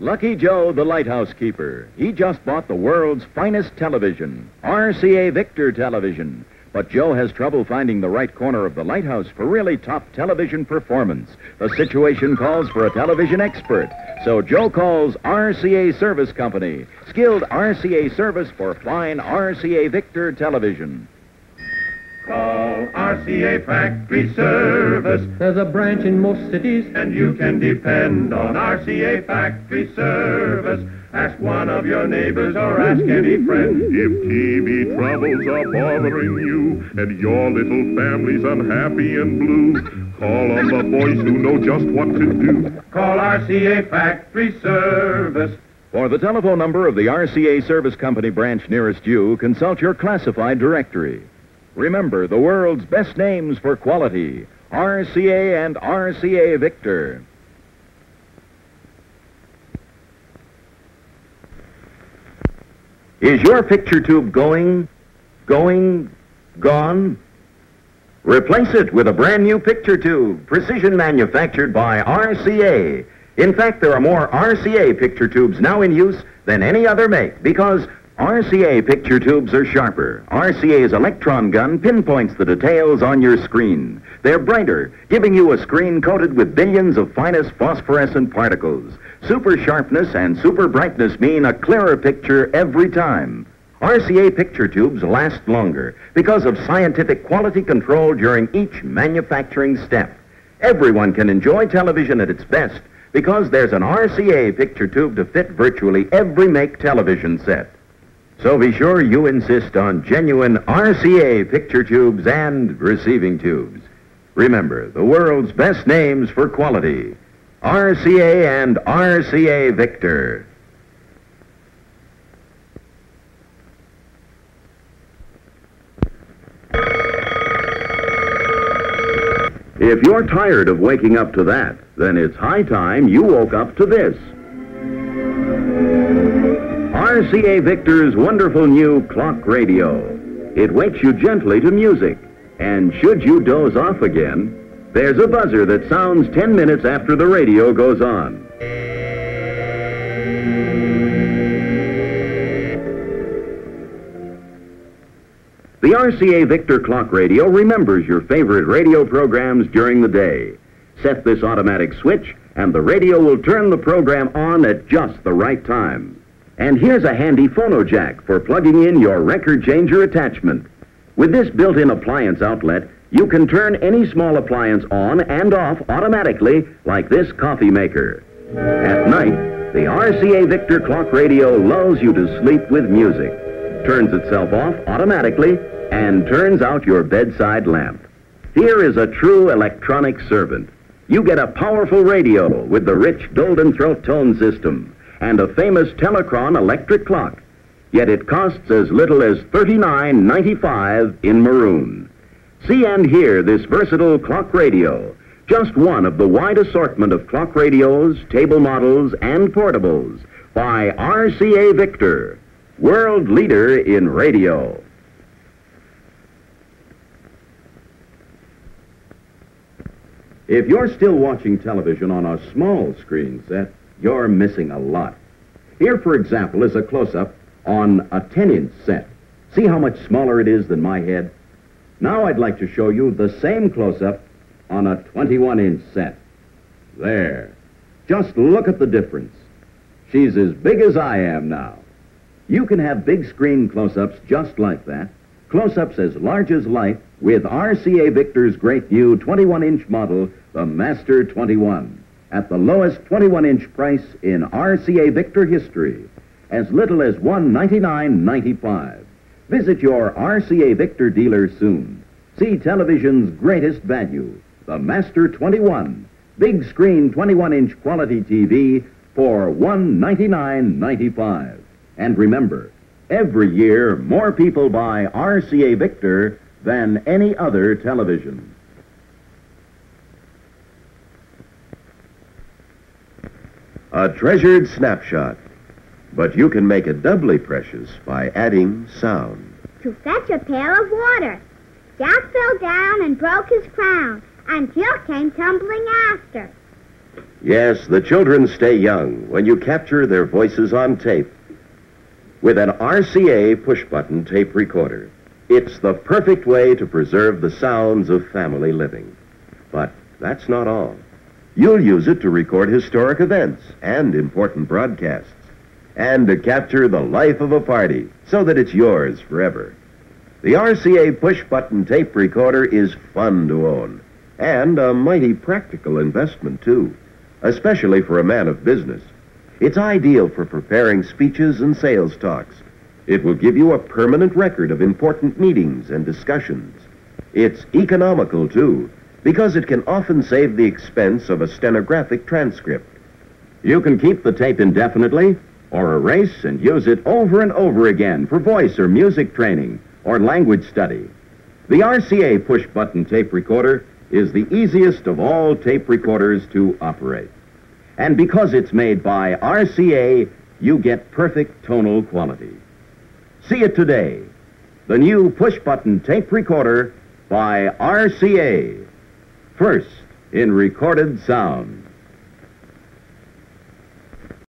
Lucky Joe, the lighthouse keeper. He just bought the world's finest television, RCA Victor television. But Joe has trouble finding the right corner of the lighthouse for really top television performance. The situation calls for a television expert. So Joe calls RCA Service Company, skilled RCA service for fine RCA Victor television. Call RCA Factory Service, There's a branch in most cities. and you can depend on RCA Factory Service. Ask one of your neighbors or ask any friend. If TV troubles are bothering you and your little family's unhappy and blue, call on the boys who know just what to do. Call RCA Factory Service. For the telephone number of the RCA Service Company branch nearest you, consult your classified directory. Remember the world's best names for quality RCA and RCA Victor. Is your picture tube going, going, gone? Replace it with a brand new picture tube, precision manufactured by RCA. In fact, there are more RCA picture tubes now in use than any other make because RCA picture tubes are sharper. RCA's electron gun pinpoints the details on your screen. They're brighter, giving you a screen coated with billions of finest phosphorescent particles. Super sharpness and super brightness mean a clearer picture every time. RCA picture tubes last longer because of scientific quality control during each manufacturing step. Everyone can enjoy television at its best because there's an RCA picture tube to fit virtually every make television set. So be sure you insist on genuine RCA picture tubes and receiving tubes. Remember, the world's best names for quality. RCA and RCA Victor. If you're tired of waking up to that, then it's high time you woke up to this. RCA Victor's wonderful new clock radio. It wakes you gently to music. And should you doze off again, there's a buzzer that sounds 10 minutes after the radio goes on. The RCA Victor clock radio remembers your favorite radio programs during the day. Set this automatic switch, and the radio will turn the program on at just the right time. And here's a handy phono jack for plugging in your record changer attachment. With this built-in appliance outlet, you can turn any small appliance on and off automatically like this coffee maker. At night, the RCA Victor clock radio lulls you to sleep with music, turns itself off automatically, and turns out your bedside lamp. Here is a true electronic servant. You get a powerful radio with the rich Golden Throat tone system and a famous Telechron electric clock. Yet it costs as little as $39.95 in maroon. See and hear this versatile clock radio. Just one of the wide assortment of clock radios, table models, and portables by RCA Victor, world leader in radio. If you're still watching television on a small screen set, you're missing a lot. Here, for example, is a close-up on a 10-inch set. See how much smaller it is than my head? Now I'd like to show you the same close-up on a 21-inch set. There. Just look at the difference. She's as big as I am now. You can have big screen close-ups just like that. Close-ups as large as life with RCA Victor's great new 21-inch model, the Master 21, at the lowest 21-inch price in RCA Victor history, as little as $199.95. Visit your RCA Victor dealer soon. See television's greatest value, the Master 21, big screen 21-inch quality TV for $199.95. And remember, every year more people buy RCA Victor than any other television. A treasured snapshot. But you can make it doubly precious by adding sound. to fetch a pail of water. Jack fell down and broke his crown, and Jill came tumbling after. Yes, the children stay young when you capture their voices on tape. With an RCA push-button tape recorder, it's the perfect way to preserve the sounds of family living. But that's not all. You'll use it to record historic events and important broadcasts, and to capture the life of a party so that it's yours forever. The RCA push-button tape recorder is fun to own, and a mighty practical investment, too, especially for a man of business. It's ideal for preparing speeches and sales talks. It will give you a permanent record of important meetings and discussions. It's economical, too, because it can often save the expense of a stenographic transcript. You can keep the tape indefinitely or erase and use it over and over again for voice or music training or language study. The RCA push button tape recorder is the easiest of all tape recorders to operate. And because it's made by RCA, you get perfect tonal quality. See it today. The new push button tape recorder by RCA. First in recorded sound.